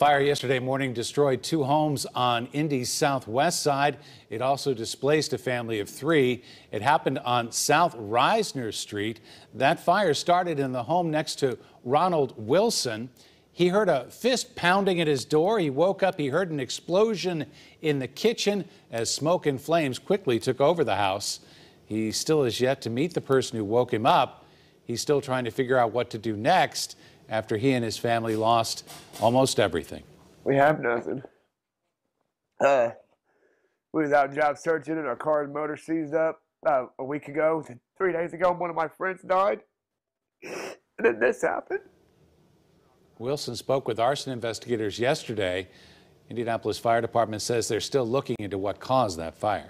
Fire yesterday morning destroyed two homes on Indy's southwest side. It also displaced a family of three. It happened on South Reisner Street. That fire started in the home next to Ronald Wilson. He heard a fist pounding at his door. He woke up. He heard an explosion in the kitchen as smoke and flames quickly took over the house. He still has yet to meet the person who woke him up. He's still trying to figure out what to do next after he and his family lost almost everything. We have nothing. Uh, we was out job searching and our car and motor seized up uh, a week ago. Three days ago, one of my friends died. And then this happened. Wilson spoke with arson investigators yesterday. Indianapolis Fire Department says they're still looking into what caused that fire.